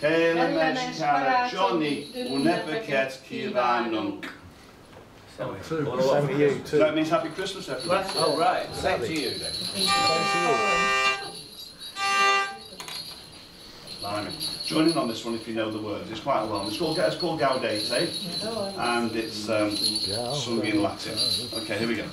Kelemesh Johnny will Kivanunk. get What do I Same to you, So too. that means happy Christmas, everyone. Oh, right. Same to you then. You. Blimey. Join in on this one if you know the words. It's quite a long. It's called, it's called Gaudete, and it's um, sung in Latin. Okay, here we go.